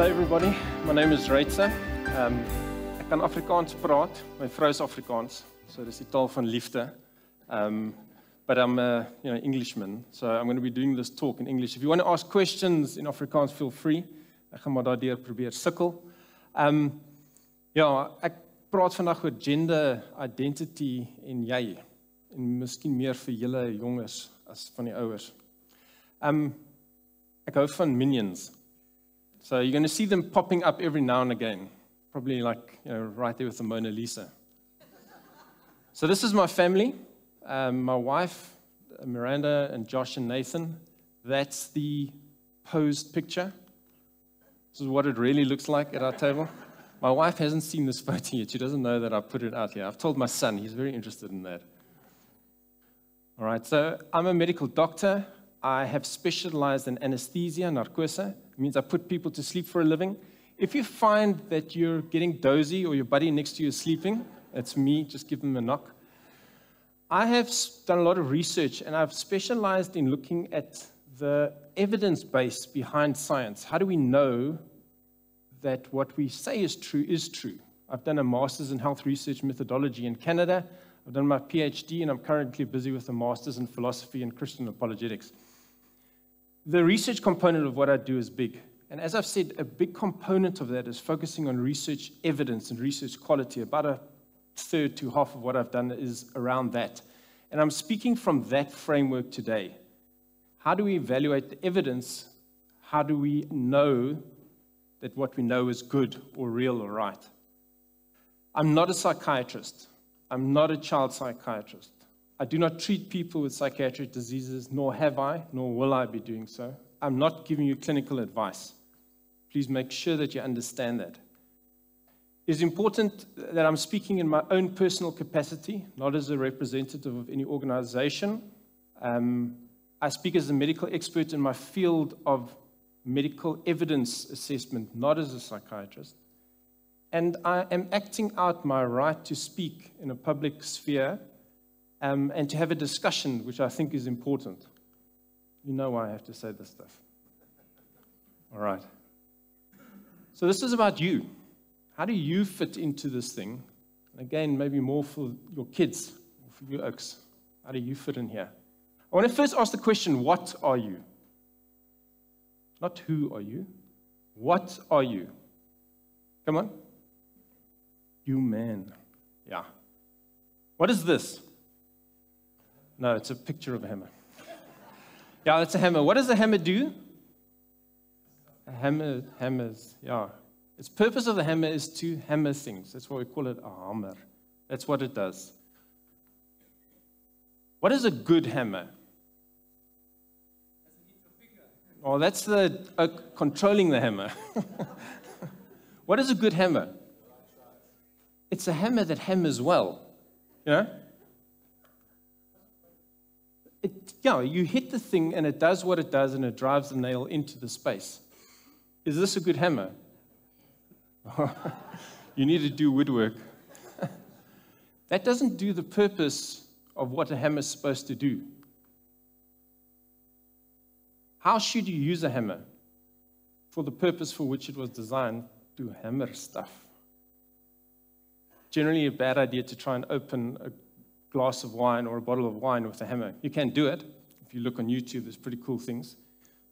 Hello everybody, my name is Reitze. Um ek kan Afrikaans praat. My vrou is Afrikaans, so dis die taal van liefde. Um but I'm a you know Englishman, so I'm going to be doing this talk in English. If you want to ask questions in Afrikaans, feel free. Ek gaan maar daardeur probeer sukkel. Um ja, ek praat vandag oor gender identity en jy en miskien meer vir julle jonges as van die ouers. Um ek hou van minions. So you're going to see them popping up every now and again, probably like you know, right there with the Mona Lisa. so this is my family, um, my wife, Miranda, and Josh and Nathan. That's the posed picture. This is what it really looks like at our table. My wife hasn't seen this photo yet. She doesn't know that I put it out here. I've told my son, he's very interested in that. All right, so I'm a medical doctor. I have specialized in anesthesia, narcosa. It means I put people to sleep for a living. If you find that you're getting dozy or your buddy next to you is sleeping, that's me, just give them a knock. I have done a lot of research and I've specialized in looking at the evidence base behind science. How do we know that what we say is true is true? I've done a master's in health research methodology in Canada. I've done my PhD and I'm currently busy with a master's in philosophy and Christian apologetics the research component of what I do is big. And as I've said, a big component of that is focusing on research evidence and research quality. About a third to half of what I've done is around that. And I'm speaking from that framework today. How do we evaluate the evidence? How do we know that what we know is good or real or right? I'm not a psychiatrist. I'm not a child psychiatrist. I do not treat people with psychiatric diseases, nor have I, nor will I be doing so. I'm not giving you clinical advice. Please make sure that you understand that. It is important that I'm speaking in my own personal capacity, not as a representative of any organization. Um, I speak as a medical expert in my field of medical evidence assessment, not as a psychiatrist. And I am acting out my right to speak in a public sphere um, and to have a discussion, which I think is important. You know why I have to say this stuff. All right. So, this is about you. How do you fit into this thing? Again, maybe more for your kids, or for your oaks. How do you fit in here? I want to first ask the question what are you? Not who are you? What are you? Come on. You man. Yeah. What is this? No, it's a picture of a hammer. yeah, it's a hammer. What does a hammer do? A hammer, hammers, yeah. Its purpose of the hammer is to hammer things. That's why we call it a hammer. That's what it does. What is a good hammer? Oh, that's the uh, controlling the hammer. what is a good hammer? It's a hammer that hammers well. Know? Yeah, you hit the thing and it does what it does and it drives the nail into the space. Is this a good hammer? you need to do woodwork. that doesn't do the purpose of what a hammer is supposed to do. How should you use a hammer? For the purpose for which it was designed to hammer stuff. Generally, a bad idea to try and open a glass of wine or a bottle of wine with a hammer. You can do it. If you look on YouTube, there's pretty cool things.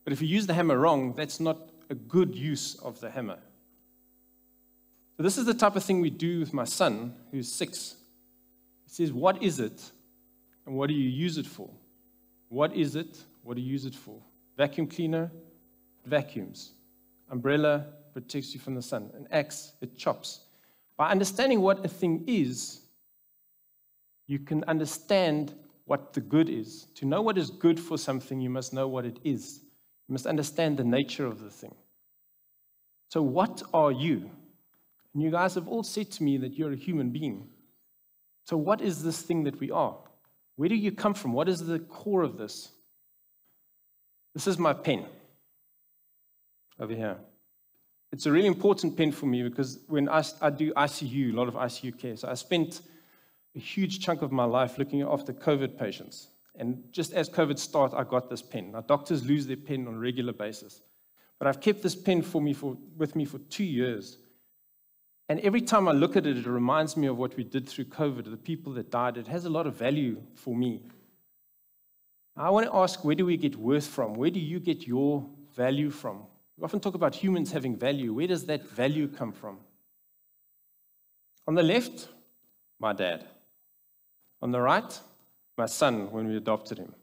But if you use the hammer wrong, that's not a good use of the hammer. So this is the type of thing we do with my son, who's six. He says, What is it? And what do you use it for? What is it? What do you use it for? Vacuum cleaner, vacuums. Umbrella protects you from the sun. An axe, it chops. By understanding what a thing is, you can understand what the good is. To know what is good for something, you must know what it is. You must understand the nature of the thing. So, what are you? And you guys have all said to me that you're a human being. So, what is this thing that we are? Where do you come from? What is the core of this? This is my pen over here. It's a really important pen for me because when I, I do ICU, a lot of ICU care, so I spent a huge chunk of my life looking after COVID patients. And just as COVID started, I got this pen. Now, doctors lose their pen on a regular basis. But I've kept this pen for me for, with me for two years. And every time I look at it, it reminds me of what we did through COVID, the people that died. It has a lot of value for me. I want to ask where do we get worth from? Where do you get your value from? We often talk about humans having value. Where does that value come from? On the left, my dad. On the right, my son when we adopted him.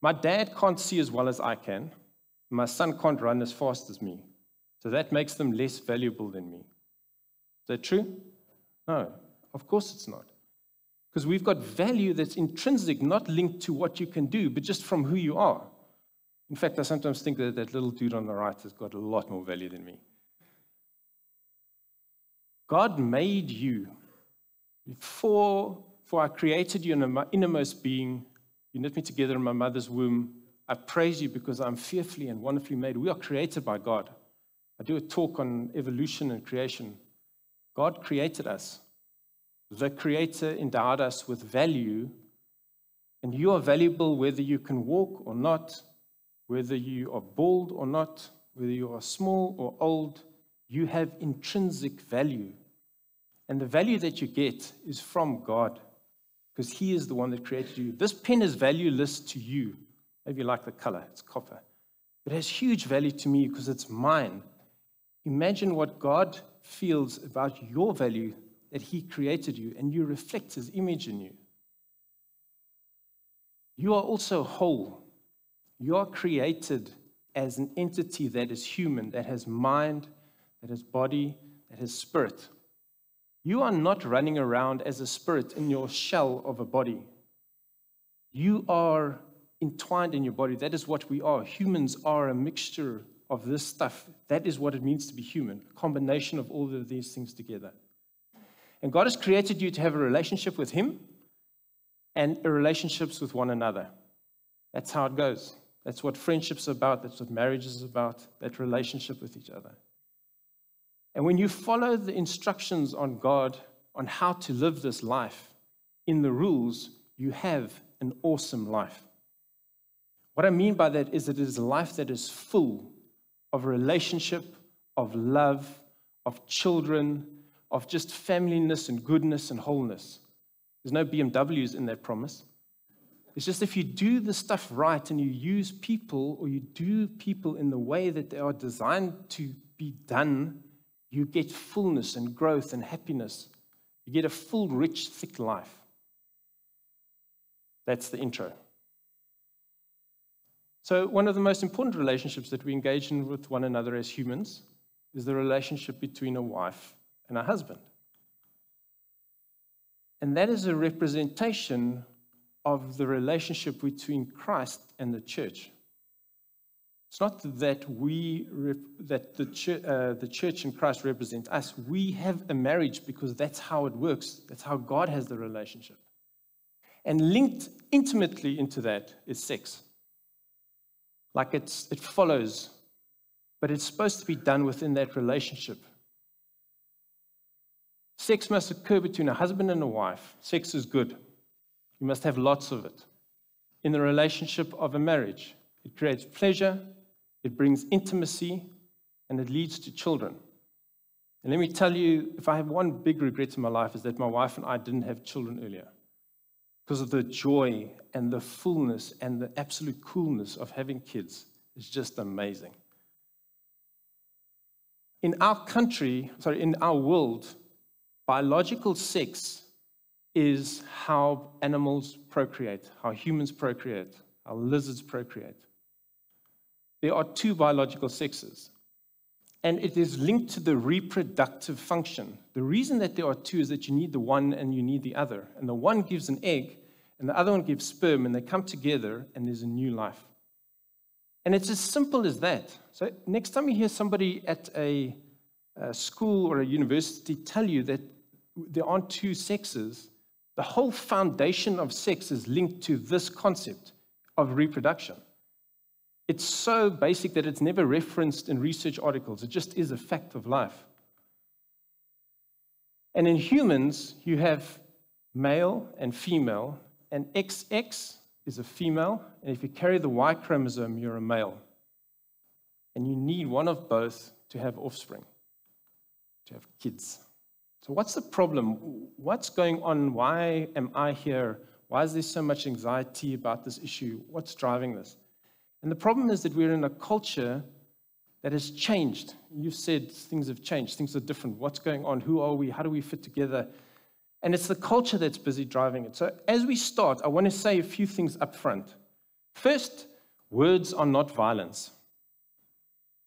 My dad can't see as well as I can. My son can't run as fast as me. So that makes them less valuable than me. Is that true? No, of course it's not. Because we've got value that's intrinsic, not linked to what you can do, but just from who you are. In fact, I sometimes think that that little dude on the right has got a lot more value than me. God made you before, before I created you in my innermost being. You knit me together in my mother's womb. I praise you because I'm fearfully and wonderfully made. We are created by God. I do a talk on evolution and creation. God created us. The Creator endowed us with value, and you are valuable whether you can walk or not, whether you are bald or not, whether you are small or old. You have intrinsic value. And the value that you get is from God because He is the one that created you. This pen is valueless to you. Maybe you like the color, it's copper. It has huge value to me because it's mine. Imagine what God feels about your value that He created you and you reflect His image in you. You are also whole. You are created as an entity that is human, that has mind, that has body, that has spirit. You are not running around as a spirit in your shell of a body. You are entwined in your body. That is what we are. Humans are a mixture of this stuff. That is what it means to be human, a combination of all of these things together. And God has created you to have a relationship with Him and relationships with one another. That's how it goes. That's what friendship's are about. That's what marriage is about, that relationship with each other. And when you follow the instructions on God on how to live this life in the rules, you have an awesome life. What I mean by that is that it is a life that is full of relationship, of love, of children, of just familyness and goodness and wholeness. There's no BMWs in that promise. It's just if you do the stuff right and you use people or you do people in the way that they are designed to be done, you get fullness and growth and happiness. You get a full, rich, thick life. That's the intro. So, one of the most important relationships that we engage in with one another as humans is the relationship between a wife and a husband. And that is a representation of the relationship between Christ and the church. It's not that we that the church, uh, the church and Christ represent us. We have a marriage because that's how it works. That's how God has the relationship. And linked intimately into that is sex. Like it's, it follows, but it's supposed to be done within that relationship. Sex must occur between a husband and a wife. Sex is good. You must have lots of it. In the relationship of a marriage, it creates pleasure, it brings intimacy, and it leads to children. And let me tell you, if I have one big regret in my life, is that my wife and I didn't have children earlier. Because of the joy and the fullness and the absolute coolness of having kids is just amazing. In our country, sorry, in our world, biological sex is how animals procreate, how humans procreate, how lizards procreate. There are two biological sexes, and it is linked to the reproductive function. The reason that there are two is that you need the one and you need the other. And the one gives an egg, and the other one gives sperm, and they come together, and there's a new life. And it's as simple as that. So, next time you hear somebody at a, a school or a university tell you that there aren't two sexes, the whole foundation of sex is linked to this concept of reproduction. It's so basic that it's never referenced in research articles. It just is a fact of life. And in humans, you have male and female, and XX is a female, and if you carry the Y chromosome, you're a male. And you need one of both to have offspring, to have kids. So, what's the problem? What's going on? Why am I here? Why is there so much anxiety about this issue? What's driving this? And the problem is that we're in a culture that has changed. You've said things have changed, things are different. What's going on? Who are we? How do we fit together? And it's the culture that's busy driving it. So, as we start, I want to say a few things up front. First, words are not violence.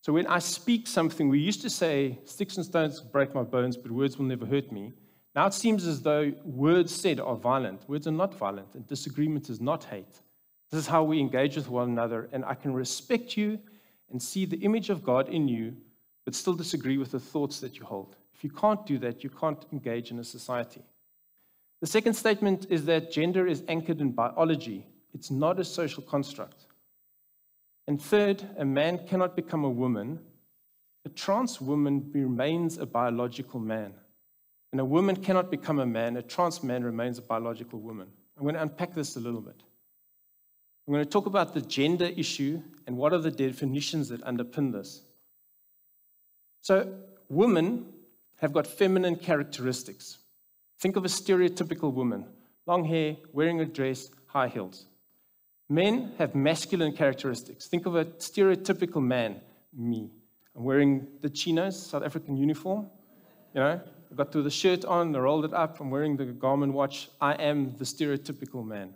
So, when I speak something, we used to say, sticks and stones break my bones, but words will never hurt me. Now it seems as though words said are violent. Words are not violent, and disagreement is not hate. This is how we engage with one another, and I can respect you and see the image of God in you, but still disagree with the thoughts that you hold. If you can't do that, you can't engage in a society. The second statement is that gender is anchored in biology, it's not a social construct. And third, a man cannot become a woman. A trans woman remains a biological man. And a woman cannot become a man. A trans man remains a biological woman. I'm going to unpack this a little bit. I'm going to talk about the gender issue and what are the definitions that underpin this. So, women have got feminine characteristics. Think of a stereotypical woman long hair, wearing a dress, high heels. Men have masculine characteristics. Think of a stereotypical man, me. I'm wearing the chinos, South African uniform. You know, I've got the shirt on, I rolled it up, I'm wearing the Garmin watch. I am the stereotypical man.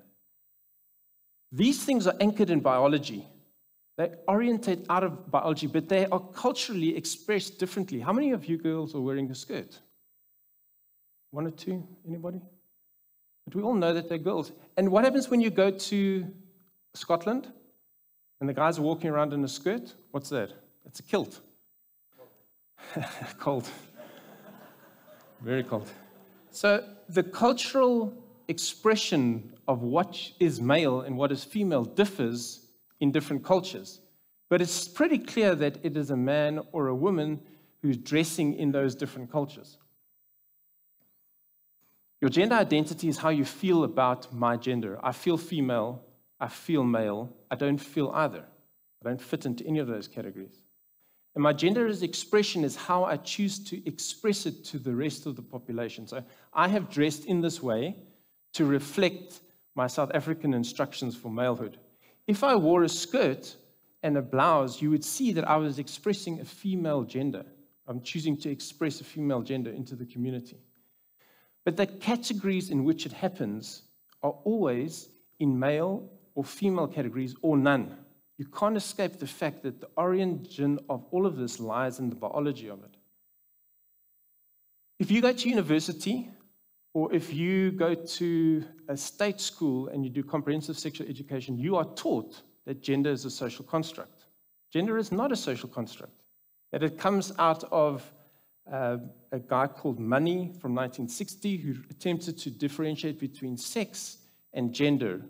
These things are anchored in biology. They orientate out of biology, but they are culturally expressed differently. How many of you girls are wearing a skirt? One or two? Anybody? But we all know that they're girls. And what happens when you go to Scotland and the guys are walking around in a skirt? What's that? It's a kilt. cold. Very cold. So the cultural expression of what is male and what is female differs in different cultures. But it's pretty clear that it is a man or a woman who's dressing in those different cultures. Your gender identity is how you feel about my gender. I feel female, I feel male, I don't feel either. I don't fit into any of those categories. And my gender as expression is how I choose to express it to the rest of the population. So I have dressed in this way to reflect my South African instructions for malehood. If I wore a skirt and a blouse, you would see that I was expressing a female gender. I'm choosing to express a female gender into the community. But the categories in which it happens are always in male or female categories or none. You can't escape the fact that the origin of all of this lies in the biology of it. If you go to university, or if you go to a state school and you do comprehensive sexual education, you are taught that gender is a social construct. Gender is not a social construct. That it comes out of uh, a guy called Money from 1960 who attempted to differentiate between sex and gender.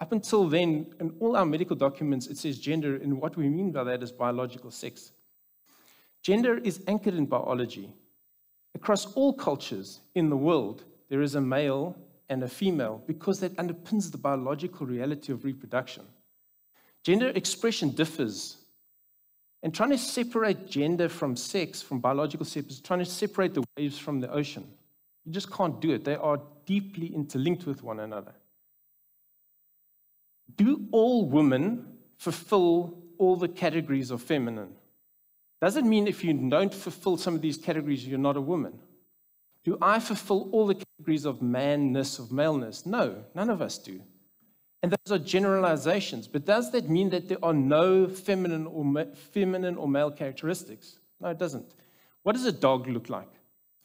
Up until then, in all our medical documents, it says gender, and what we mean by that is biological sex. Gender is anchored in biology. Across all cultures in the world, there is a male and a female because that underpins the biological reality of reproduction. Gender expression differs. And trying to separate gender from sex, from biological sex, is trying to separate the waves from the ocean. You just can't do it. They are deeply interlinked with one another. Do all women fulfill all the categories of feminine? Does it mean if you don't fulfill some of these categories, you're not a woman? Do I fulfill all the categories of manness, of maleness? No, none of us do. And those are generalizations. But does that mean that there are no feminine or, ma- feminine or male characteristics? No, it doesn't. What does a dog look like?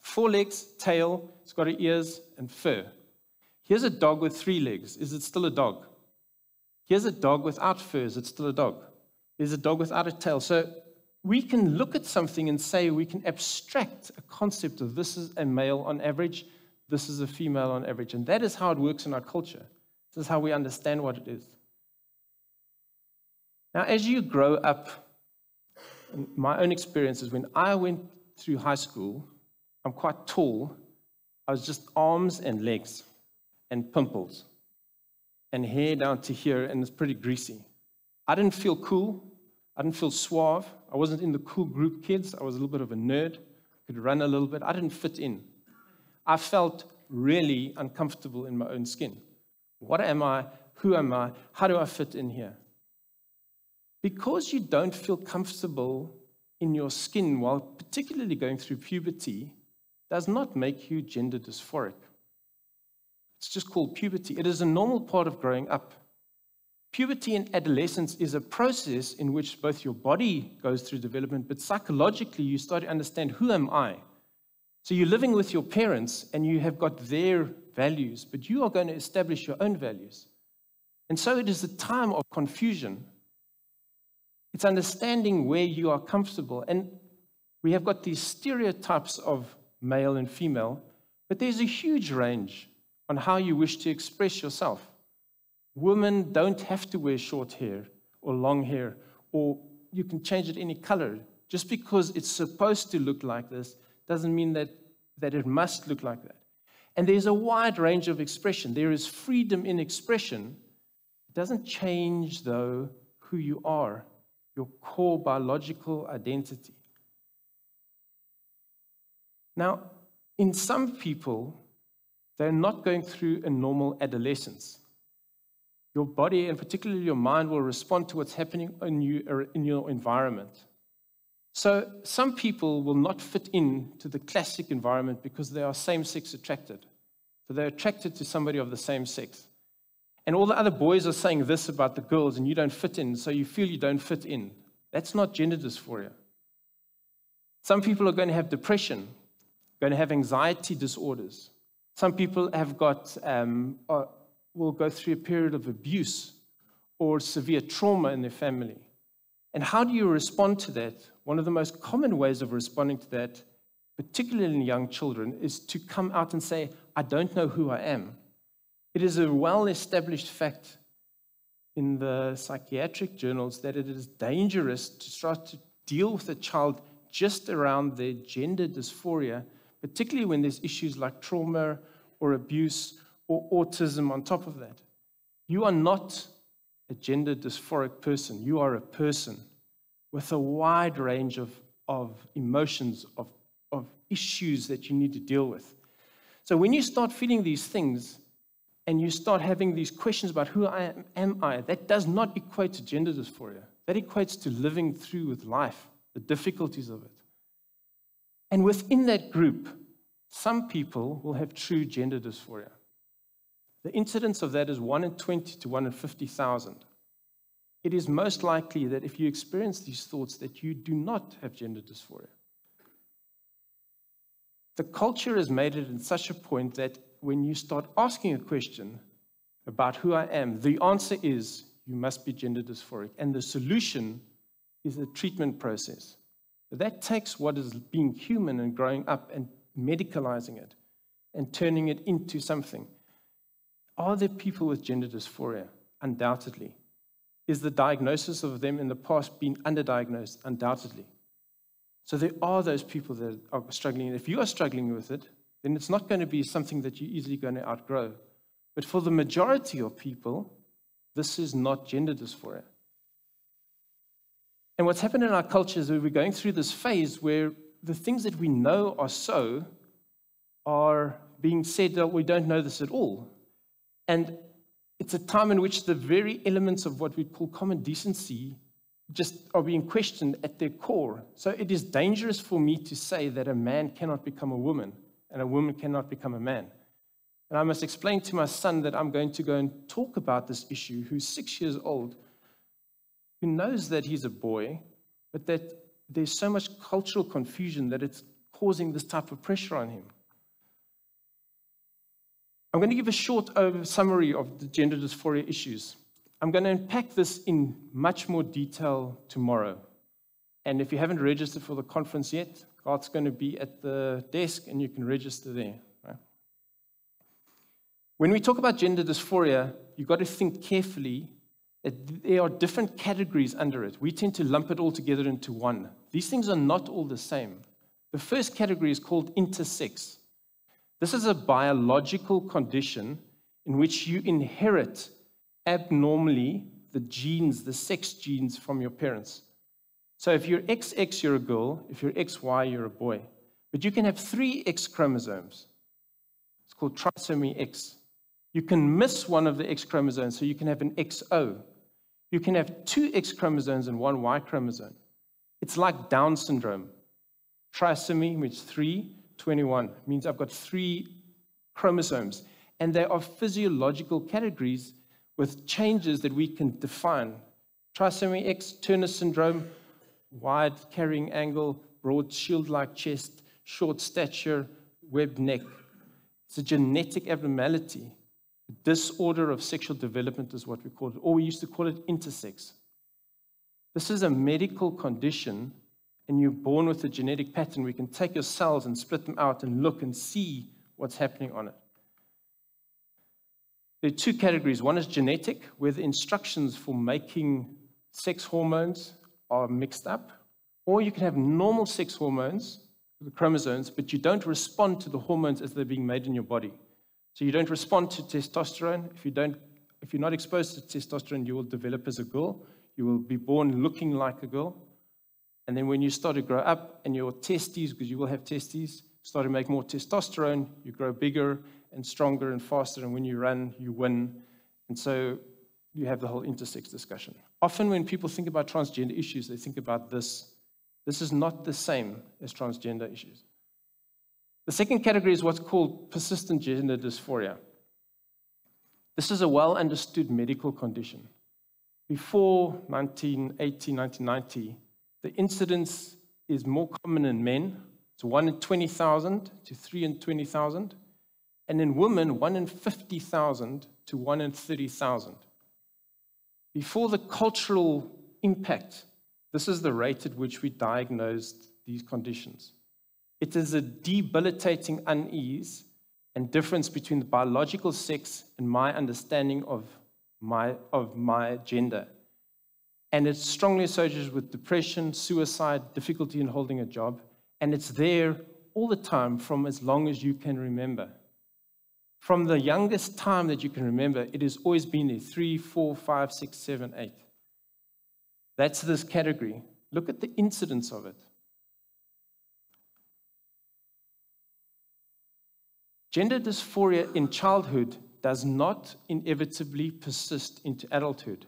Four legs, tail, it's got ears and fur. Here's a dog with three legs. Is it still a dog? Here's a dog without fur. Is it still a dog? There's a dog without a tail. So we can look at something and say we can abstract a concept of this is a male on average, this is a female on average. And that is how it works in our culture. This is how we understand what it is. Now, as you grow up, my own experience is when I went through high school, I'm quite tall. I was just arms and legs and pimples and hair down to here, and it's pretty greasy. I didn't feel cool. I didn't feel suave. I wasn't in the cool group kids. I was a little bit of a nerd, I could run a little bit. I didn't fit in. I felt really uncomfortable in my own skin. What am I? Who am I? How do I fit in here? Because you don't feel comfortable in your skin while particularly going through puberty does not make you gender dysphoric. It's just called puberty. It is a normal part of growing up. Puberty and adolescence is a process in which both your body goes through development, but psychologically you start to understand who am I? So you're living with your parents and you have got their values, but you are going to establish your own values. And so it is a time of confusion. It's understanding where you are comfortable. And we have got these stereotypes of male and female, but there's a huge range on how you wish to express yourself. Women don't have to wear short hair or long hair, or you can change it any color. Just because it's supposed to look like this doesn't mean that, that it must look like that. And there's a wide range of expression. There is freedom in expression. It doesn't change, though, who you are, your core biological identity. Now, in some people, they're not going through a normal adolescence. Your body, and particularly your mind, will respond to what's happening in, you, in your environment. So, some people will not fit in to the classic environment because they are same sex attracted. So, they're attracted to somebody of the same sex. And all the other boys are saying this about the girls, and you don't fit in, so you feel you don't fit in. That's not gender dysphoria. Some people are going to have depression, going to have anxiety disorders. Some people have got um, will go through a period of abuse or severe trauma in their family. And how do you respond to that? One of the most common ways of responding to that, particularly in young children, is to come out and say, I don't know who I am. It is a well established fact in the psychiatric journals that it is dangerous to start to deal with a child just around their gender dysphoria, particularly when there's issues like trauma or abuse or autism on top of that. You are not a gender dysphoric person. You are a person with a wide range of, of emotions, of, of issues that you need to deal with. So when you start feeling these things and you start having these questions about who I am, am I, that does not equate to gender dysphoria. That equates to living through with life, the difficulties of it. And within that group, some people will have true gender dysphoria. The incidence of that is 1 in 20 to 1 in 50,000. It is most likely that if you experience these thoughts that you do not have gender dysphoria. The culture has made it in such a point that when you start asking a question about who I am, the answer is you must be gender dysphoric. And the solution is a treatment process. That takes what is being human and growing up and medicalizing it and turning it into something. Are there people with gender dysphoria? Undoubtedly. Is the diagnosis of them in the past been underdiagnosed? Undoubtedly. So there are those people that are struggling. If you are struggling with it, then it's not going to be something that you're easily going to outgrow. But for the majority of people, this is not gender dysphoria. And what's happened in our culture is we're going through this phase where the things that we know are so are being said that we don't know this at all. And it's a time in which the very elements of what we call common decency just are being questioned at their core. So it is dangerous for me to say that a man cannot become a woman and a woman cannot become a man. And I must explain to my son that I'm going to go and talk about this issue, who's six years old, who knows that he's a boy, but that there's so much cultural confusion that it's causing this type of pressure on him. I'm going to give a short um, summary of the gender dysphoria issues. I'm going to unpack this in much more detail tomorrow. And if you haven't registered for the conference yet, God's going to be at the desk and you can register there. When we talk about gender dysphoria, you've got to think carefully that there are different categories under it. We tend to lump it all together into one. These things are not all the same. The first category is called intersex. This is a biological condition in which you inherit abnormally the genes, the sex genes from your parents. So if you're XX, you're a girl. If you're XY, you're a boy. But you can have three X chromosomes. It's called trisomy X. You can miss one of the X chromosomes, so you can have an XO. You can have two X chromosomes and one Y chromosome. It's like Down syndrome. Trisomy, which is 3, 21, means I've got three chromosomes. And they are physiological categories with changes that we can define. Trisomy X, Turner syndrome, wide carrying angle, broad shield like chest, short stature, webbed neck. It's a genetic abnormality. A Disorder of sexual development is what we call it, or we used to call it intersex. This is a medical condition, and you're born with a genetic pattern. We can take your cells and split them out and look and see what's happening on it. There are two categories. One is genetic, where the instructions for making sex hormones are mixed up, or you can have normal sex hormones, the chromosomes, but you don't respond to the hormones as they're being made in your body. So you don't respond to testosterone. If, you don't, if you're not exposed to testosterone, you will develop as a girl. You will be born looking like a girl. And then when you start to grow up and your testes, because you will have testes, start to make more testosterone, you grow bigger and stronger and faster. And when you run, you win. And so you have the whole intersex discussion. Often, when people think about transgender issues, they think about this. This is not the same as transgender issues. The second category is what's called persistent gender dysphoria. This is a well understood medical condition. Before 1980, 1990, the incidence is more common in men. It's 1 in 20,000 to 3 in 20,000. And in women, 1 in 50,000 to 1 in 30,000. Before the cultural impact, this is the rate at which we diagnosed these conditions. It is a debilitating unease and difference between the biological sex and my understanding of my, of my gender. And it's strongly associated with depression, suicide, difficulty in holding a job. And it's there all the time from as long as you can remember. From the youngest time that you can remember, it has always been there three, four, five, six, seven, eight. That's this category. Look at the incidence of it. Gender dysphoria in childhood does not inevitably persist into adulthood.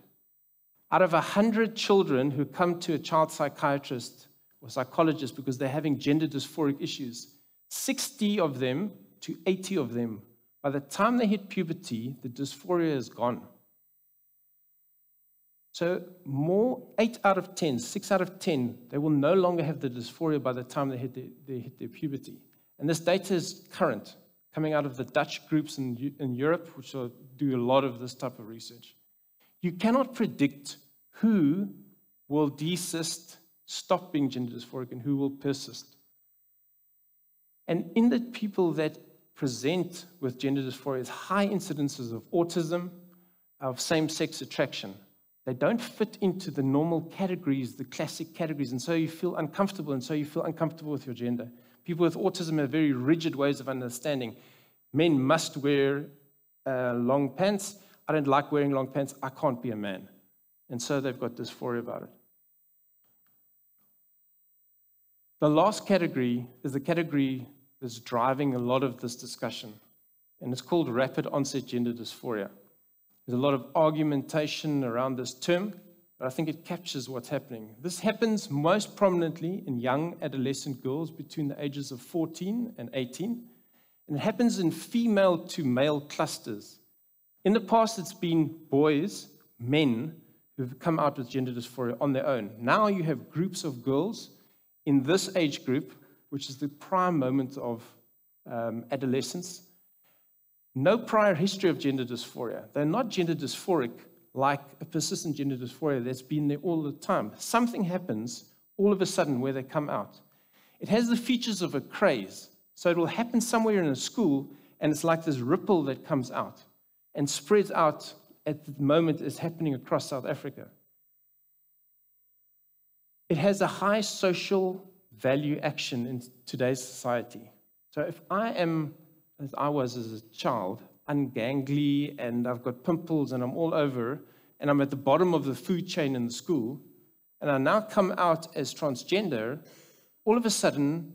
Out of 100 children who come to a child psychiatrist or psychologist because they're having gender dysphoric issues, 60 of them to 80 of them by the time they hit puberty, the dysphoria is gone. So, more, 8 out of 10, 6 out of 10, they will no longer have the dysphoria by the time they hit their, they hit their puberty. And this data is current, coming out of the Dutch groups in, in Europe, which are, do a lot of this type of research. You cannot predict who will desist, stop being gender dysphoric, and who will persist. And in the people that present with gender dysphoria is high incidences of autism, of same sex attraction. They don't fit into the normal categories, the classic categories, and so you feel uncomfortable, and so you feel uncomfortable with your gender. People with autism have very rigid ways of understanding. Men must wear uh, long pants. I don't like wearing long pants. I can't be a man. And so they've got dysphoria about it. The last category is the category that's driving a lot of this discussion, and it's called rapid onset gender dysphoria. There's a lot of argumentation around this term, but I think it captures what's happening. This happens most prominently in young adolescent girls between the ages of 14 and 18, and it happens in female to male clusters. In the past, it's been boys, men, who've come out with gender dysphoria on their own. Now you have groups of girls in this age group which is the prime moment of um, adolescence. No prior history of gender dysphoria. They're not gender dysphoric like a persistent gender dysphoria that's been there all the time. Something happens all of a sudden where they come out. It has the features of a craze. So it will happen somewhere in a school, and it's like this ripple that comes out and spreads out at the moment is happening across South Africa. It has a high social value action in today's society. So if I am, as I was as a child, ungangly and I've got pimples and I'm all over and I'm at the bottom of the food chain in the school, and I now come out as transgender, all of a sudden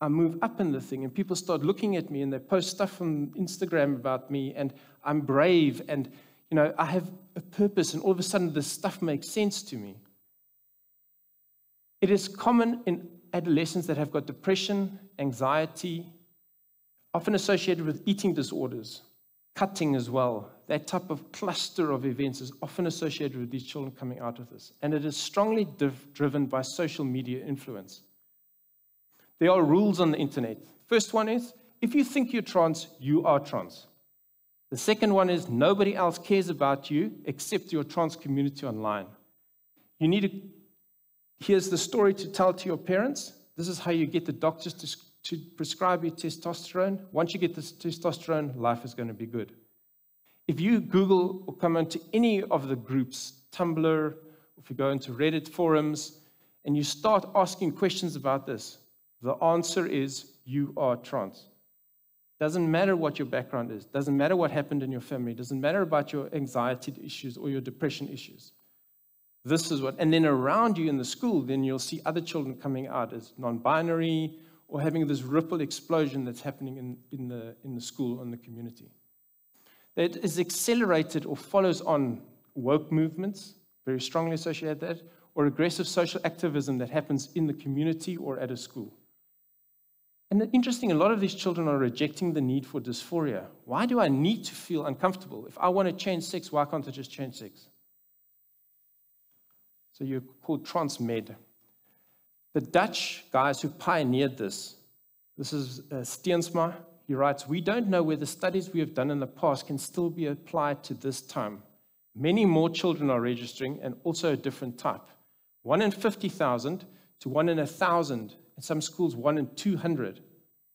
I move up in the thing and people start looking at me and they post stuff on Instagram about me and I'm brave and you know I have a purpose and all of a sudden this stuff makes sense to me. It is common in adolescents that have got depression, anxiety, often associated with eating disorders, cutting as well. That type of cluster of events is often associated with these children coming out of this. And it is strongly div- driven by social media influence. There are rules on the internet. First one is if you think you're trans, you are trans. The second one is nobody else cares about you except your trans community online. You need to, here's the story to tell to your parents. This is how you get the doctors to, to prescribe you testosterone. Once you get this testosterone, life is going to be good. If you Google or come onto any of the groups, Tumblr, if you go into Reddit forums, and you start asking questions about this, the answer is you are trans. Doesn't matter what your background is, doesn't matter what happened in your family, doesn't matter about your anxiety issues or your depression issues. This is what, and then around you in the school, then you'll see other children coming out as non binary or having this ripple explosion that's happening in, in, the, in the school and the community. That is accelerated or follows on woke movements, very strongly associated with that, or aggressive social activism that happens in the community or at a school. And interesting, a lot of these children are rejecting the need for dysphoria. Why do I need to feel uncomfortable? If I want to change sex, why can't I just change sex? So you're called transmed. The Dutch guys who pioneered this, this is uh, Steensma, he writes, We don't know whether studies we have done in the past can still be applied to this time. Many more children are registering and also a different type. One in 50,000 to one in a 1,000 in some schools, one in 200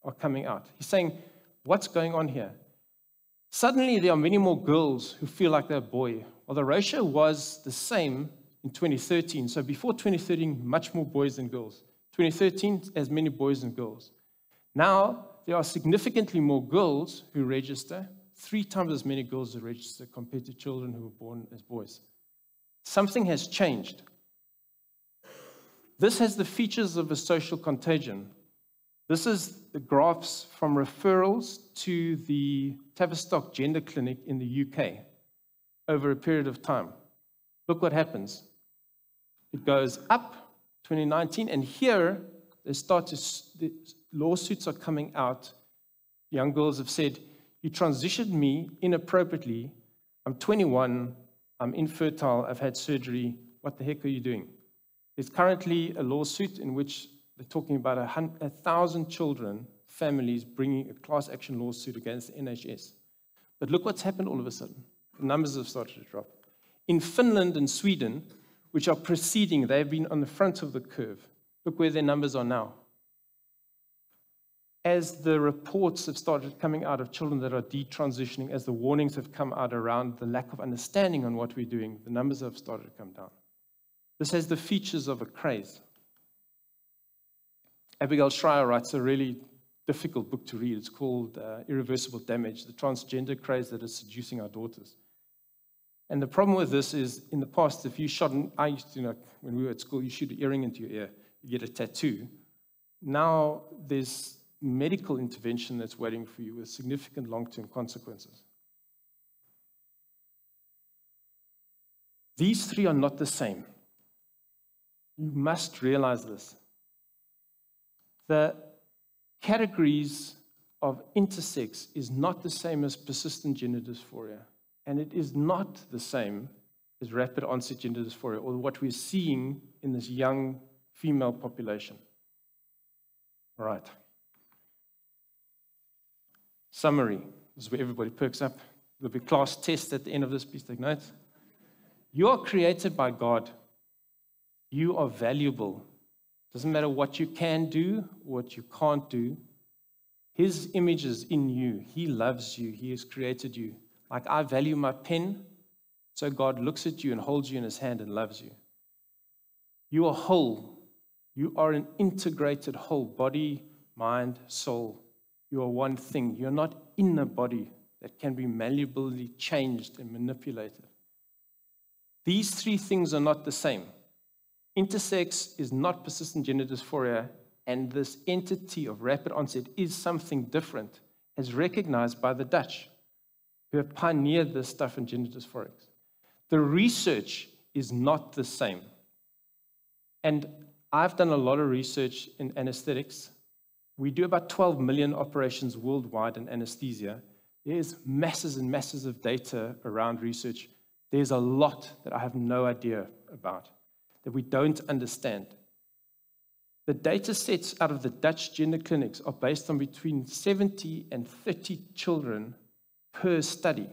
are coming out. He's saying, What's going on here? Suddenly, there are many more girls who feel like they're a boy. Well, the ratio was the same in 2013. So before 2013, much more boys than girls. 2013, as many boys and girls. Now, there are significantly more girls who register, three times as many girls who register compared to children who were born as boys. Something has changed. This has the features of a social contagion. This is the graphs from referrals to the Tavistock Gender Clinic in the UK over a period of time. Look what happens. It goes up 2019, and here they start to, the lawsuits are coming out. Young girls have said, You transitioned me inappropriately. I'm 21, I'm infertile, I've had surgery. What the heck are you doing? There's currently a lawsuit in which they're talking about a, hundred, a thousand children, families bringing a class action lawsuit against NHS. But look what's happened all of a sudden. The numbers have started to drop. In Finland and Sweden, which are preceding, they've been on the front of the curve. Look where their numbers are now. As the reports have started coming out of children that are detransitioning, as the warnings have come out around the lack of understanding on what we're doing, the numbers have started to come down. This has the features of a craze. Abigail Shrier writes a really difficult book to read. It's called uh, Irreversible Damage The Transgender Craze That Is Seducing Our Daughters. And the problem with this is, in the past, if you shot, an, I used to, you know, when we were at school, you shoot an earring into your ear, you get a tattoo. Now there's medical intervention that's waiting for you with significant long term consequences. These three are not the same. You must realize this. The categories of intersex is not the same as persistent gender dysphoria, and it is not the same as rapid onset gender dysphoria, or what we're seeing in this young female population. All right. Summary. This is where everybody perks up. There'll be class test at the end of this. Please take notes. You are created by God you are valuable. Doesn't matter what you can do, what you can't do. His image is in you. He loves you. He has created you. Like I value my pen, so God looks at you and holds you in his hand and loves you. You are whole. You are an integrated whole body, mind, soul. You are one thing. You're not in a body that can be malleably changed and manipulated. These three things are not the same. Intersex is not persistent gender dysphoria, and this entity of rapid onset is something different, as recognized by the Dutch, who have pioneered this stuff in gender dysphorics. The research is not the same. And I've done a lot of research in anesthetics. We do about 12 million operations worldwide in anesthesia. There's masses and masses of data around research. There's a lot that I have no idea about, that we don't understand. The data sets out of the Dutch gender clinics are based on between 70 and 30 children per study.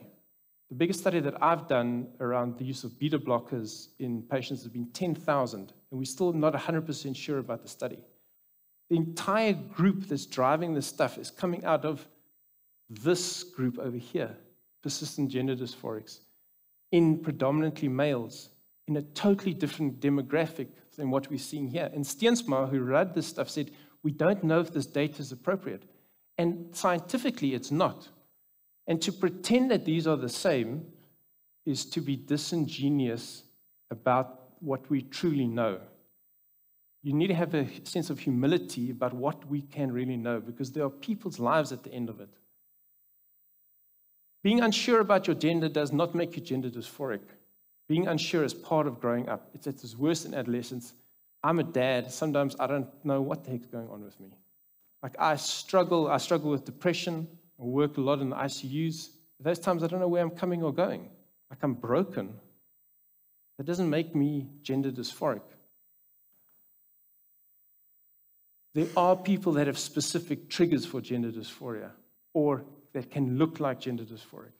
The biggest study that I've done around the use of beta blockers in patients has been 10,000, and we're still not 100% sure about the study. The entire group that's driving this stuff is coming out of this group over here, persistent gender dysphorics, in predominantly males, in a totally different demographic than what we're seeing here. And Steensma, who read this stuff, said, We don't know if this data is appropriate. And scientifically, it's not. And to pretend that these are the same is to be disingenuous about what we truly know. You need to have a sense of humility about what we can really know because there are people's lives at the end of it. Being unsure about your gender does not make you gender dysphoric. Being unsure is part of growing up. It's its worst in adolescence. I'm a dad. Sometimes I don't know what the heck's going on with me. Like I struggle, I struggle with depression. I work a lot in the ICUs. Those times I don't know where I'm coming or going. Like I'm broken. That doesn't make me gender dysphoric. There are people that have specific triggers for gender dysphoria or that can look like gender dysphoric.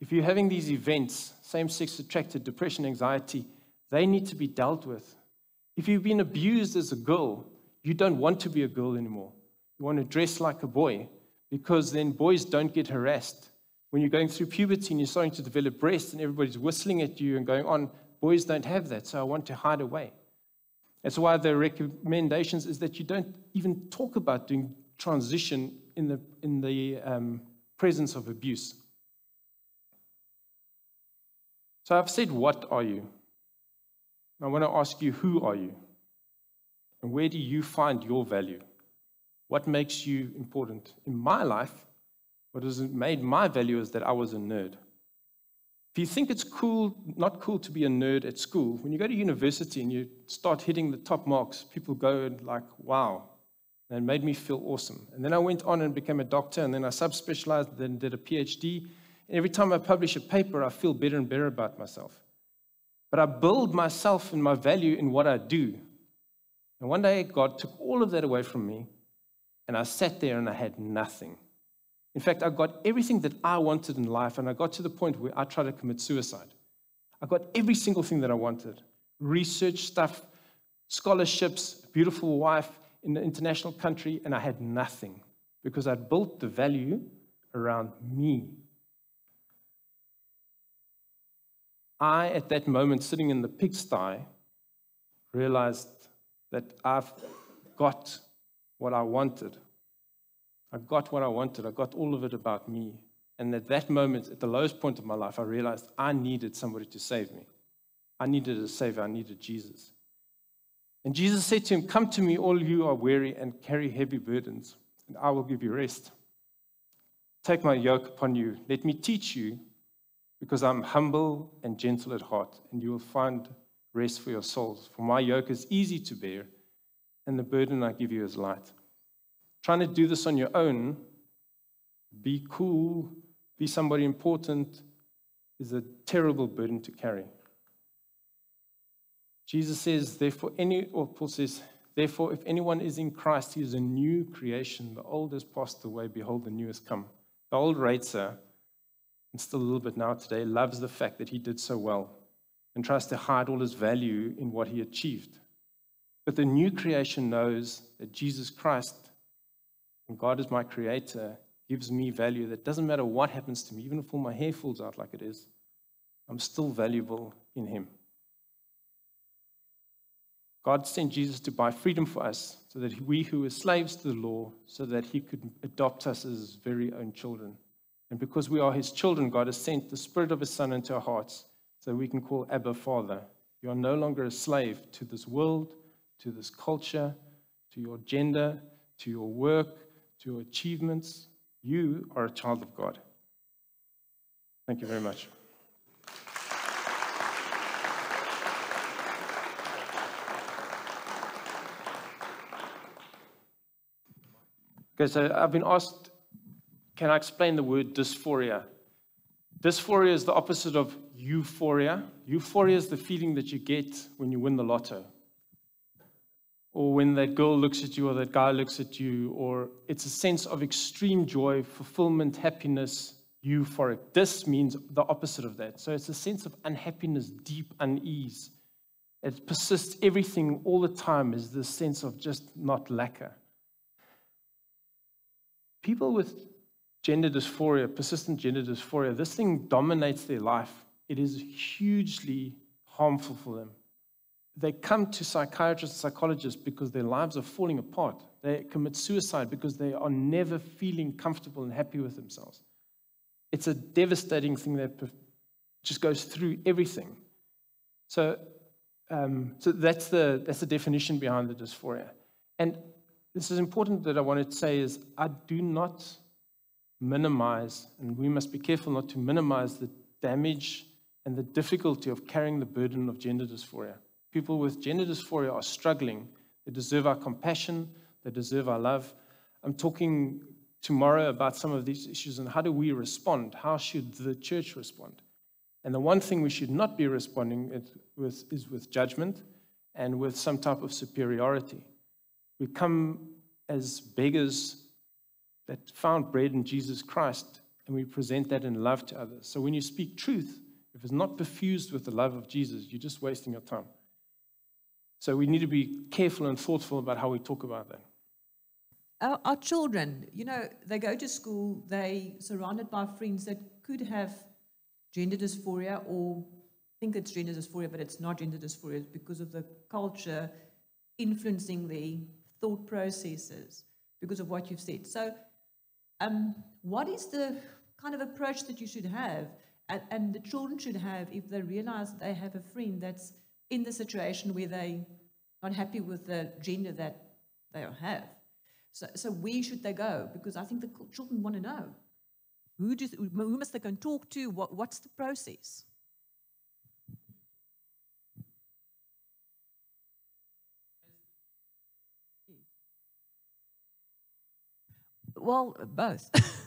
If you're having these events, same sex attracted, depression, anxiety, they need to be dealt with. If you've been abused as a girl, you don't want to be a girl anymore. You want to dress like a boy because then boys don't get harassed. When you're going through puberty and you're starting to develop breasts and everybody's whistling at you and going on, boys don't have that, so I want to hide away. That's why the recommendations is that you don't even talk about doing transition in the, in the um, presence of abuse. So I've said, What are you? I want to ask you, Who are you? And where do you find your value? What makes you important? In my life, what has made my value is that I was a nerd. If you think it's cool, not cool to be a nerd at school, when you go to university and you start hitting the top marks, people go and like, wow. And made me feel awesome. And then I went on and became a doctor, and then I subspecialized, then did a PhD. And every time I publish a paper, I feel better and better about myself. But I build myself and my value in what I do. And one day, God took all of that away from me and I sat there and I had nothing. In fact, I got everything that I wanted in life, and I got to the point where I tried to commit suicide. I got every single thing that I wanted research stuff, scholarships, beautiful wife in an international country, and I had nothing because I'd built the value around me. I, at that moment, sitting in the pigsty, realized that I've got what I wanted. I got what I wanted. I got all of it about me. And at that moment, at the lowest point of my life, I realized I needed somebody to save me. I needed a savior. I needed Jesus. And Jesus said to him, Come to me, all you are weary and carry heavy burdens, and I will give you rest. Take my yoke upon you. Let me teach you, because I'm humble and gentle at heart, and you will find rest for your souls. For my yoke is easy to bear, and the burden I give you is light. Trying to do this on your own, be cool, be somebody important, is a terrible burden to carry. Jesus says, therefore, any, or Paul says, therefore, if anyone is in Christ, he is a new creation. The old has passed away, behold, the new has come. The old Reitze, and still a little bit now today, loves the fact that he did so well and tries to hide all his value in what he achieved. But the new creation knows that Jesus Christ, and God is my creator, gives me value that doesn't matter what happens to me, even if all my hair falls out like it is, I'm still valuable in Him. God sent Jesus to buy freedom for us so that we who were slaves to the law, so that He could adopt us as His very own children. And because we are His children, God has sent the Spirit of His Son into our hearts so we can call Abba Father, You are no longer a slave to this world, to this culture, to your gender, to your work, to your achievements. You are a child of God. Thank you very much. Okay, so I've been asked, can I explain the word dysphoria? Dysphoria is the opposite of euphoria. Euphoria is the feeling that you get when you win the lotto, or when that girl looks at you, or that guy looks at you, or it's a sense of extreme joy, fulfillment, happiness, euphoric. This means the opposite of that. So it's a sense of unhappiness, deep unease. It persists everything all the time is this sense of just not lekker. People with gender dysphoria, persistent gender dysphoria, this thing dominates their life. It is hugely harmful for them. They come to psychiatrists, psychologists because their lives are falling apart. They commit suicide because they are never feeling comfortable and happy with themselves. It's a devastating thing that just goes through everything. So, um, so that's, the, that's the definition behind the dysphoria. And this is important that I wanted to say is I do not minimize, and we must be careful not to minimize the damage and the difficulty of carrying the burden of gender dysphoria. People with gender dysphoria are struggling. They deserve our compassion, they deserve our love. I'm talking tomorrow about some of these issues and how do we respond? How should the church respond? And the one thing we should not be responding with is with judgment and with some type of superiority. We come as beggars that found bread in Jesus Christ, and we present that in love to others. So when you speak truth, if it's not perfused with the love of Jesus, you're just wasting your time. So we need to be careful and thoughtful about how we talk about that. Our, our children, you know, they go to school, They're surrounded by friends that could have gender dysphoria or think it's gender dysphoria, but it's not gender dysphoria because of the culture influencing the thought processes because of what you've said. So, um, what is the kind of approach that you should have, and, and the children should have if they realize they have a friend that's in the situation where they not happy with the gender that they have? So, so where should they go? Because I think the children want to know. Who, do, who must they go and talk to? What, what's the process? Well, both.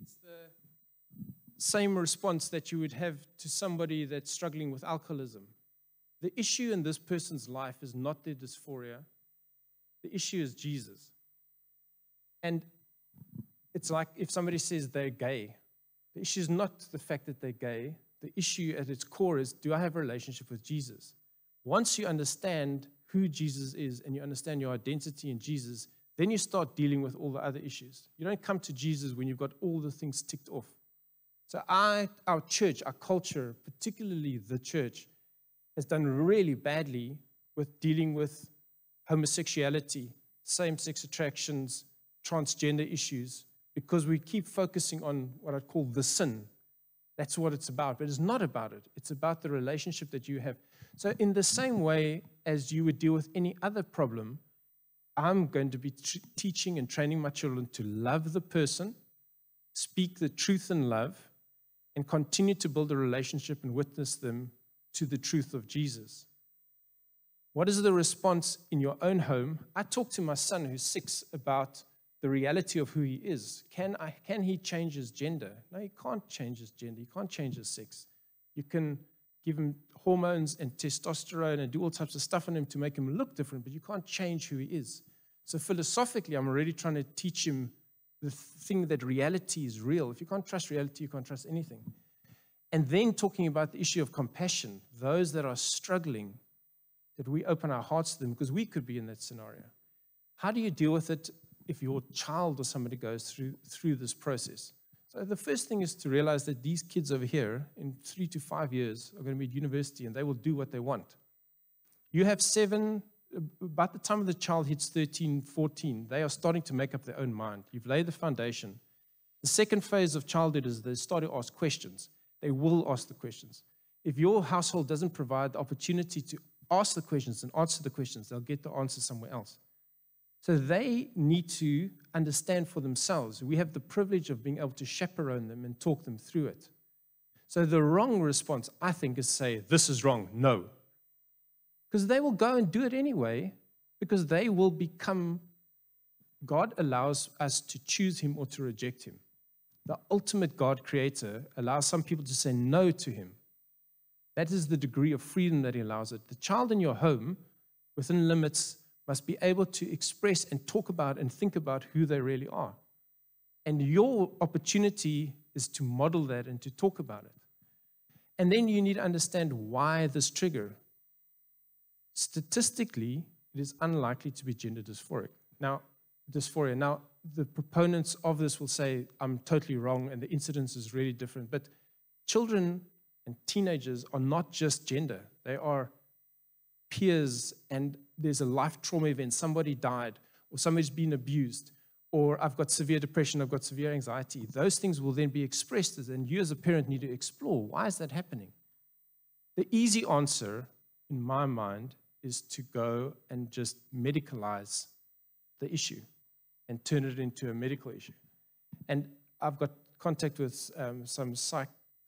It's the same response that you would have to somebody that's struggling with alcoholism. The issue in this person's life is not their dysphoria, the issue is Jesus. And it's like if somebody says they're gay, the issue is not the fact that they're gay. The issue at its core is do I have a relationship with Jesus? Once you understand who Jesus is and you understand your identity in Jesus, then you start dealing with all the other issues. You don't come to Jesus when you've got all the things ticked off. So, I, our church, our culture, particularly the church, has done really badly with dealing with homosexuality, same sex attractions, transgender issues, because we keep focusing on what I call the sin. That's what it's about, but it's not about it. It's about the relationship that you have. So, in the same way as you would deal with any other problem, I'm going to be t- teaching and training my children to love the person, speak the truth in love, and continue to build a relationship and witness them to the truth of Jesus. What is the response in your own home? I talk to my son who's six about the reality of who he is. Can, I, can he change his gender? No, he can't change his gender. He can't change his sex. You can give him hormones and testosterone and do all types of stuff on him to make him look different, but you can't change who he is. So, philosophically, I'm already trying to teach him the thing that reality is real. If you can't trust reality, you can't trust anything. And then talking about the issue of compassion, those that are struggling that we open our hearts to them because we could be in that scenario. How do you deal with it if your child or somebody goes through, through this process? So the first thing is to realize that these kids over here in three to five years are going to be at university and they will do what they want. You have seven, about the time the child hits 13, 14, they are starting to make up their own mind. You've laid the foundation. The second phase of childhood is they start to ask questions. They will ask the questions. If your household doesn't provide the opportunity to ask the questions and answer the questions, they'll get the answer somewhere else. So they need to understand for themselves. We have the privilege of being able to chaperone them and talk them through it. So the wrong response, I think, is say, This is wrong. No. Because they will go and do it anyway, because they will become, God allows us to choose Him or to reject Him. The ultimate God creator allows some people to say no to Him. That is the degree of freedom that He allows it. The child in your home, within limits, must be able to express and talk about and think about who they really are. And your opportunity is to model that and to talk about it. And then you need to understand why this trigger. Statistically, it is unlikely to be gender dysphoric. Now, dysphoria. Now, the proponents of this will say, I'm totally wrong and the incidence is really different. But children and teenagers are not just gender, they are peers and there's a life trauma event, somebody died, or somebody's been abused, or I've got severe depression, I've got severe anxiety. Those things will then be expressed, and you as a parent need to explore why is that happening? The easy answer, in my mind, is to go and just medicalize the issue and turn it into a medical issue. And I've got contact with um, some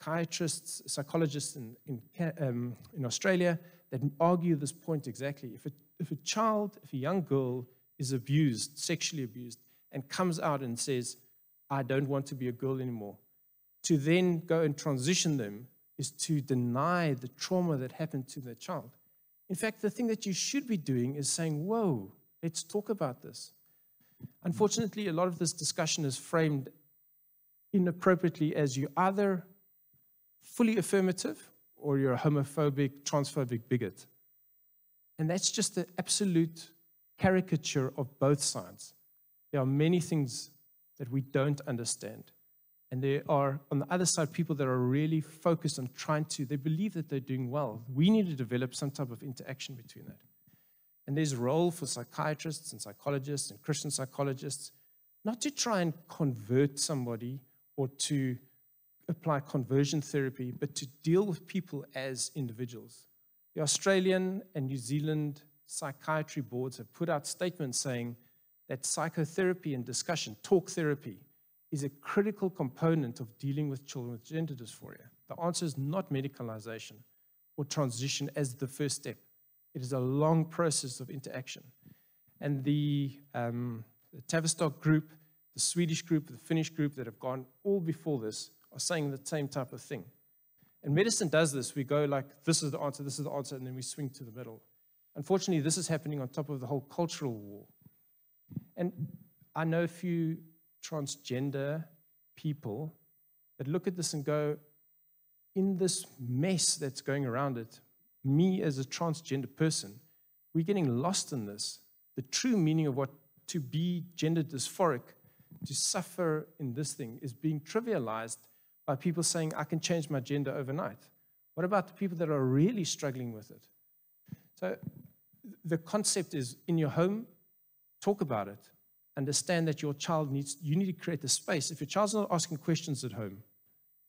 psychiatrists, psychologists in, in, um, in Australia that argue this point exactly. If a, if a child, if a young girl is abused, sexually abused, and comes out and says, I don't want to be a girl anymore, to then go and transition them is to deny the trauma that happened to the child. In fact, the thing that you should be doing is saying, Whoa, let's talk about this. Unfortunately, a lot of this discussion is framed inappropriately as you either fully affirmative or you're a homophobic, transphobic bigot. And that's just the absolute caricature of both sides. There are many things that we don't understand. And there are, on the other side, people that are really focused on trying to, they believe that they're doing well. We need to develop some type of interaction between that. And there's a role for psychiatrists and psychologists and Christian psychologists, not to try and convert somebody or to apply conversion therapy, but to deal with people as individuals. The Australian and New Zealand psychiatry boards have put out statements saying that psychotherapy and discussion, talk therapy, is a critical component of dealing with children with gender dysphoria. The answer is not medicalization or transition as the first step. It is a long process of interaction. And the, um, the Tavistock group, the Swedish group, the Finnish group that have gone all before this are saying the same type of thing. And medicine does this. We go like, this is the answer, this is the answer, and then we swing to the middle. Unfortunately, this is happening on top of the whole cultural war. And I know a few transgender people that look at this and go, in this mess that's going around it, me as a transgender person, we're getting lost in this. The true meaning of what to be gender dysphoric, to suffer in this thing, is being trivialized by people saying, I can change my gender overnight? What about the people that are really struggling with it? So the concept is in your home, talk about it. Understand that your child needs, you need to create the space. If your child's not asking questions at home,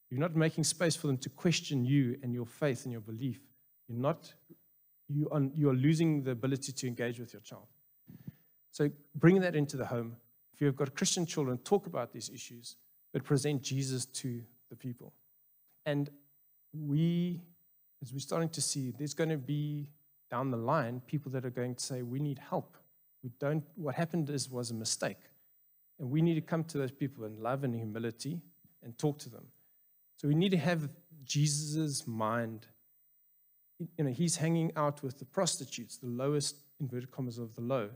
you're not making space for them to question you and your faith and your belief. You're not, you are, you are losing the ability to engage with your child. So bring that into the home. If you've got Christian children, talk about these issues, but present Jesus to the people. And we, as we're starting to see, there's going to be down the line people that are going to say, we need help. We don't, what happened is was a mistake. And we need to come to those people in love and humility and talk to them. So we need to have Jesus' mind. You know, he's hanging out with the prostitutes, the lowest inverted commas of the low,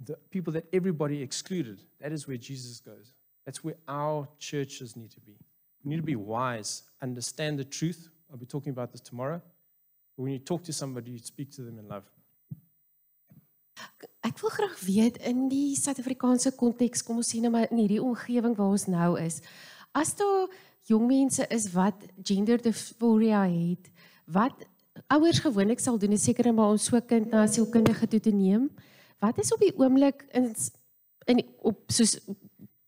the people that everybody excluded. That is where Jesus goes. That's where our churches need to be. We need to be wise, understand the truth. I'll be talking about this tomorrow. But when you talk to somebody, you speak to them in love. Ek wil graag weet in die Suid-Afrikaanse konteks, kom ons sien nou maar in hierdie omgewing waar ons nou is. As daar jong mense is wat gender dysphoria het, wat ouers gewoonlik sal doen is seker maar om so kind na 'n sielkundige toe te neem. Wat is op die oomblik in in op soos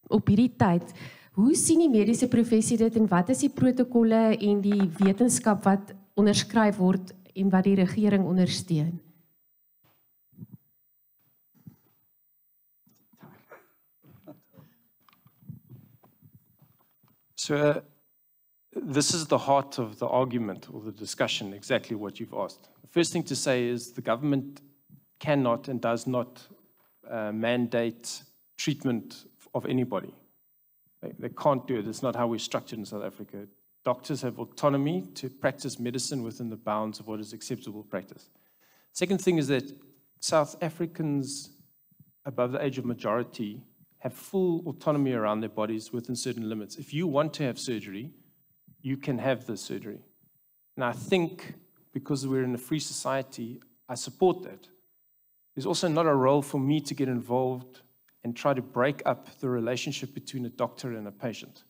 op hierdie tyd Hoe sien die mediese professie dit en wat is die protokolle en die wetenskap wat onderskryf word en wat die regering ondersteun? So, uh, this is the heart of the argument or the discussion, exactly what you've asked. The first thing to say is the government cannot and does not uh, mandate treatment of anybody. They, they can't do it. It's not how we're structured in South Africa. Doctors have autonomy to practice medicine within the bounds of what is acceptable practice. Second thing is that South Africans above the age of majority have full autonomy around their bodies within certain limits. If you want to have surgery, you can have the surgery. And I think because we're in a free society, I support that. There's also not a role for me to get involved and try to break up the relationship between a doctor and a patient.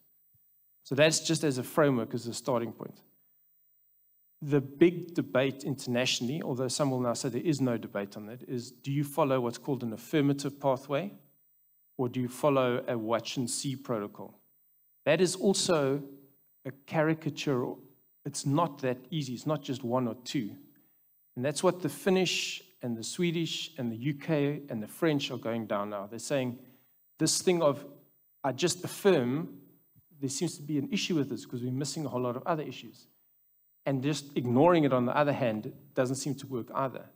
So that's just as a framework, as a starting point. The big debate internationally, although some will now say there is no debate on that, is do you follow what's called an affirmative pathway or do you follow a watch and see protocol? That is also a caricature. It's not that easy. It's not just one or two. And that's what the Finnish and the Swedish and the UK and the French are going down now. They're saying this thing of, I just affirm, there seems to be an issue with this because we're missing a whole lot of other issues. And just ignoring it, on the other hand, doesn't seem to work either.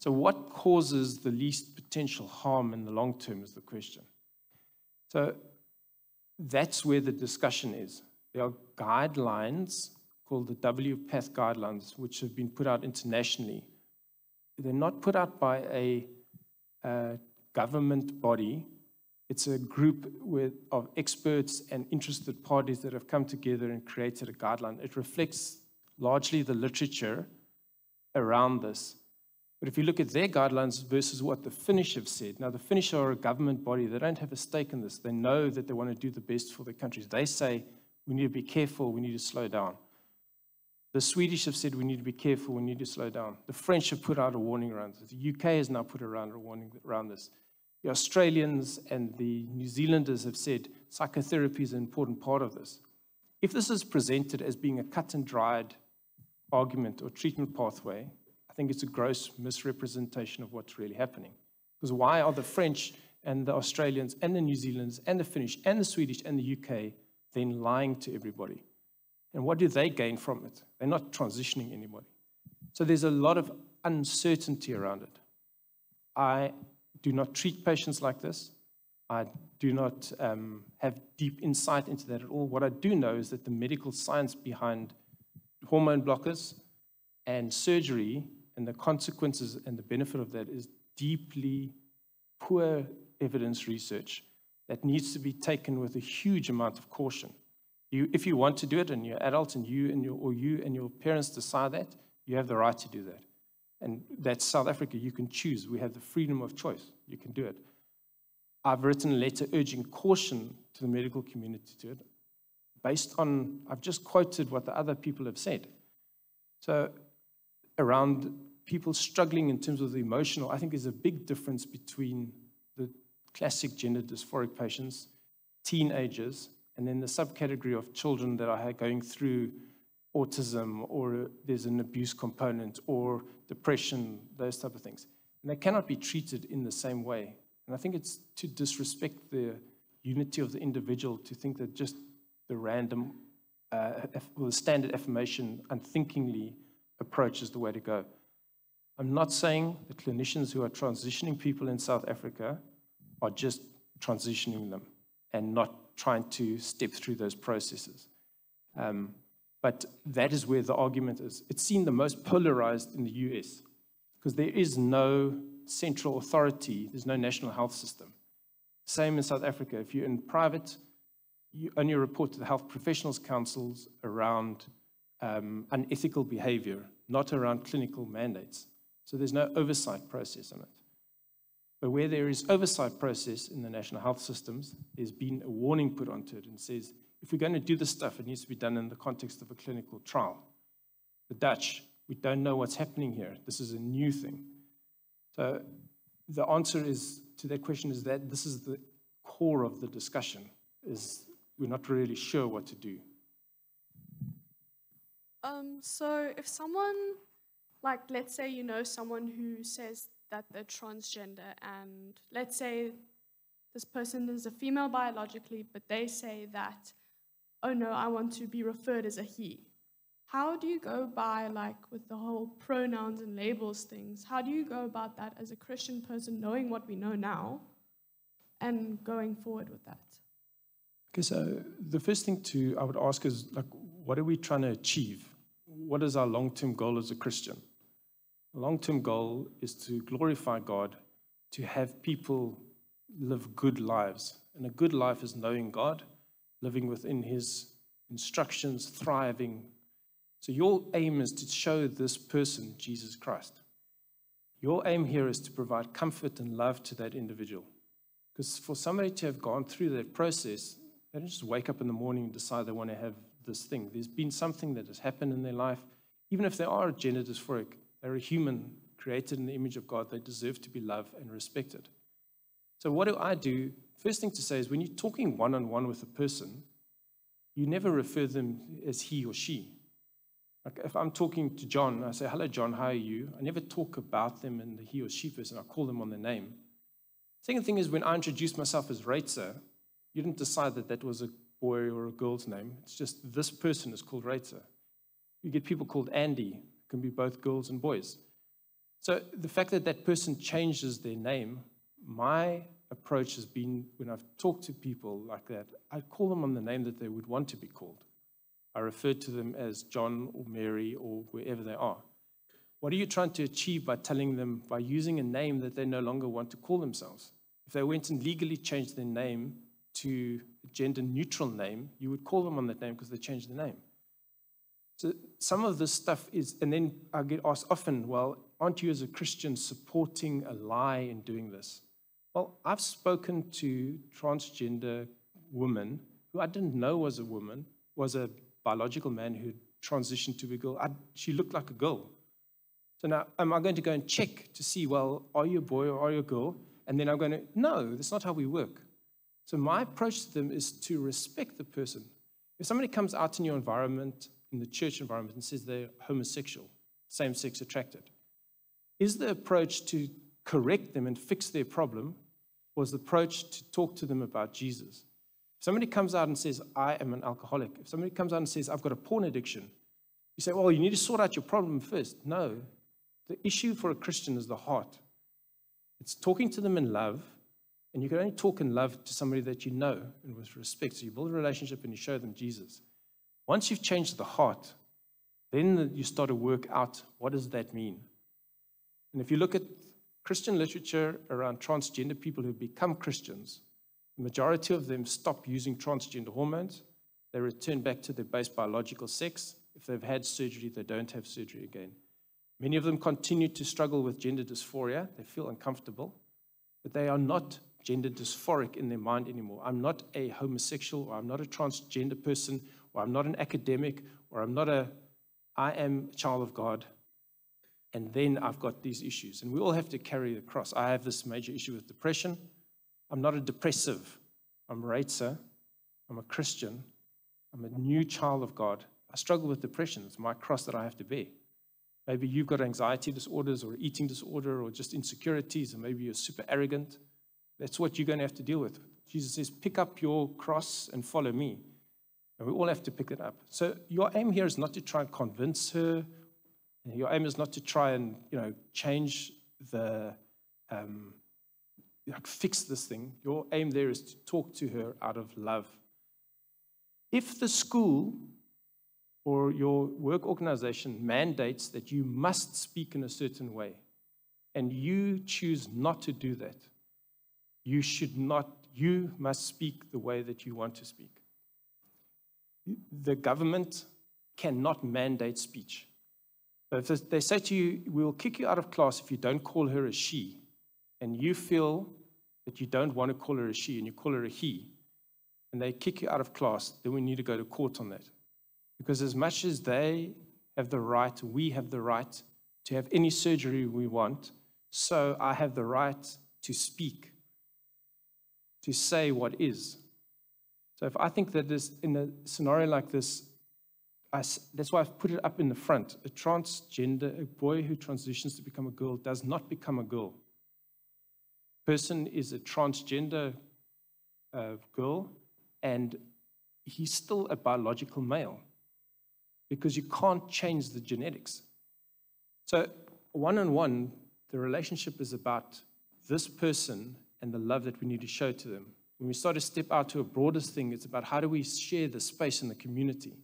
So, what causes the least potential harm in the long term is the question. So that's where the discussion is. There are guidelines called the WPATH guidelines, which have been put out internationally. They're not put out by a, a government body. It's a group with, of experts and interested parties that have come together and created a guideline. It reflects largely the literature around this. But if you look at their guidelines versus what the Finnish have said, now the Finnish are a government body, they don't have a stake in this. They know that they want to do the best for their countries. They say we need to be careful, we need to slow down. The Swedish have said we need to be careful, we need to slow down. The French have put out a warning around this. The UK has now put around a warning around this. The Australians and the New Zealanders have said psychotherapy is an important part of this. If this is presented as being a cut and dried argument or treatment pathway, I think it's a gross misrepresentation of what's really happening. Because why are the French and the Australians and the New Zealanders and the Finnish and the Swedish and the UK then lying to everybody? And what do they gain from it? They're not transitioning anybody. So there's a lot of uncertainty around it. I do not treat patients like this. I do not um, have deep insight into that at all. What I do know is that the medical science behind hormone blockers and surgery and the consequences and the benefit of that is deeply poor evidence research that needs to be taken with a huge amount of caution. You, if you want to do it and you're adults and you and your, or you and your parents decide that, you have the right to do that. And that's South Africa. You can choose. We have the freedom of choice. You can do it. I've written a letter urging caution to the medical community to it based on, I've just quoted what the other people have said. So around people struggling in terms of the emotional, I think there's a big difference between the classic gender dysphoric patients, teenagers, and then the subcategory of children that are going through autism or there's an abuse component or depression, those type of things. And they cannot be treated in the same way. And I think it's to disrespect the unity of the individual to think that just the random uh, or the standard affirmation unthinkingly approach is the way to go. I'm not saying the clinicians who are transitioning people in South Africa are just transitioning them and not trying to step through those processes. Um, but that is where the argument is. It's seen the most polarized in the US because there is no central authority, there's no national health system. Same in South Africa. If you're in private, you only report to the health professionals councils around um, unethical behavior, not around clinical mandates. So there's no oversight process on it. But where there is oversight process in the national health systems, there's been a warning put onto it and says, if we're going to do this stuff, it needs to be done in the context of a clinical trial. The Dutch, we don't know what's happening here. This is a new thing. So the answer is to that question is that this is the core of the discussion, is we're not really sure what to do. Um, so if someone, like, let's say you know someone who says that they're transgender, and let's say this person is a female biologically, but they say that, oh no, I want to be referred as a he. How do you go by, like, with the whole pronouns and labels things? How do you go about that as a Christian person, knowing what we know now, and going forward with that? Okay, so the first thing to I would ask is like, what are we trying to achieve? What is our long-term goal as a Christian? The long-term goal is to glorify God, to have people live good lives. And a good life is knowing God, living within his instructions, thriving. So your aim is to show this person Jesus Christ. Your aim here is to provide comfort and love to that individual. Because for somebody to have gone through that process, they don't just wake up in the morning and decide they want to have this thing. There's been something that has happened in their life. Even if they are gender dysphoric, they're a human created in the image of God. They deserve to be loved and respected. So, what do I do? First thing to say is when you're talking one on one with a person, you never refer them as he or she. Like if I'm talking to John, I say, Hello, John, how are you? I never talk about them in the he or she person. I call them on their name. Second thing is when I introduce myself as Reitze, you didn't decide that that was a boy or a girl's name. It's just this person is called Reitze. You get people called Andy, can be both girls and boys. So the fact that that person changes their name, my approach has been when I've talked to people like that, I call them on the name that they would want to be called. I refer to them as John or Mary or wherever they are. What are you trying to achieve by telling them, by using a name that they no longer want to call themselves? If they went and legally changed their name to a gender neutral name, you would call them on that name because they changed the name. So some of this stuff is, and then I get asked often, well, aren't you as a Christian supporting a lie in doing this? Well, I've spoken to transgender women who I didn't know was a woman, was a biological man who transitioned to be a girl. I, she looked like a girl. So now, am I going to go and check to see, well, are you a boy or are you a girl? And then I'm going to, no, that's not how we work. So my approach to them is to respect the person. If somebody comes out in your environment, in the church environment, and says they're homosexual, same sex attracted, is the approach to correct them and fix their problem, or is the approach to talk to them about Jesus? If somebody comes out and says, I am an alcoholic, if somebody comes out and says, I've got a porn addiction, you say, well, you need to sort out your problem first. No. The issue for a Christian is the heart. It's talking to them in love and you can only talk in love to somebody that you know and with respect. So you build a relationship and you show them Jesus. Once you've changed the heart, then you start to work out what does that mean. And if you look at Christian literature around transgender people who become Christians, the majority of them stop using transgender hormones. They return back to their base biological sex. If they've had surgery, they don't have surgery again. Many of them continue to struggle with gender dysphoria. They feel uncomfortable, but they are not gender dysphoric in their mind anymore. I'm not a homosexual, or I'm not a transgender person, or I'm not an academic, or I'm not a, I am a child of God. And then I've got these issues. And we all have to carry the cross. I have this major issue with depression. I'm not a depressive. I'm a Reitze. I'm a Christian. I'm a new child of God. I struggle with depression. It's my cross that I have to bear. Maybe you've got anxiety disorders or eating disorder or just insecurities, and maybe you're super arrogant. That's what you're going to have to deal with. Jesus says, pick up your cross and follow me. And we all have to pick it up. So your aim here is not to try and convince her. Your aim is not to try and, you know, change the, um, like fix this thing. Your aim there is to talk to her out of love. If the school or your work organization mandates that you must speak in a certain way, and you choose not to do that, you should not, you must speak the way that you want to speak. The government cannot mandate speech. If they say to you, we will kick you out of class if you don't call her a she, and you feel that you don't want to call her a she and you call her a he, and they kick you out of class, then we need to go to court on that. Because as much as they have the right, we have the right to have any surgery we want, so I have the right to speak, to say what is. So if I think that this, in a scenario like this, I, that's why I've put it up in the front. A transgender, a boy who transitions to become a girl, does not become a girl. Person is a transgender uh, girl, and he's still a biological male because you can't change the genetics. So, one on one, the relationship is about this person and the love that we need to show to them. When we start to step out to a broader thing, it's about how do we share the space in the community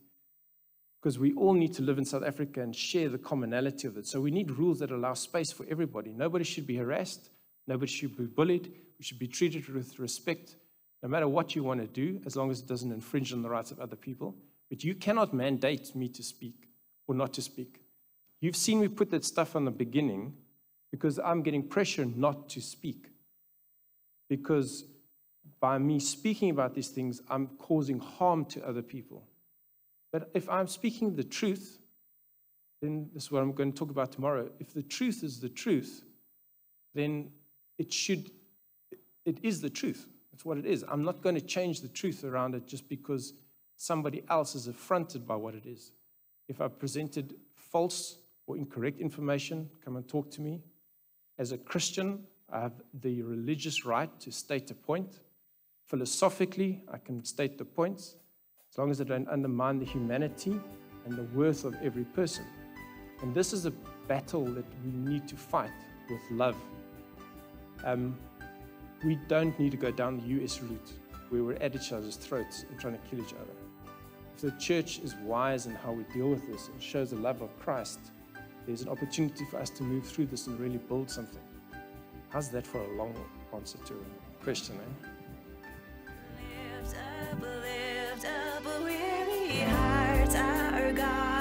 because we all need to live in South Africa and share the commonality of it. So we need rules that allow space for everybody. Nobody should be harassed, nobody should be bullied. We should be treated with respect, no matter what you want to do, as long as it doesn't infringe on the rights of other people. But you cannot mandate me to speak or not to speak. You've seen me put that stuff on the beginning because I'm getting pressure not to speak. Because by me speaking about these things, I'm causing harm to other people. But if I'm speaking the truth, then this is what I'm going to talk about tomorrow. If the truth is the truth, then it should, it is the truth. That's what it is. I'm not going to change the truth around it just because somebody else is affronted by what it is. If I've presented false or incorrect information, come and talk to me. As a Christian, I have the religious right to state a point. Philosophically, I can state the points as long as they don't undermine the humanity and the worth of every person. And this is a battle that we need to fight with love. Um, we don't need to go down the US route where we're at each other's throats and trying to kill each other. If the church is wise in how we deal with this and shows the love of Christ, there's an opportunity for us to move through this and really build something. How's that for a long answer to a question, eh? hearts are God.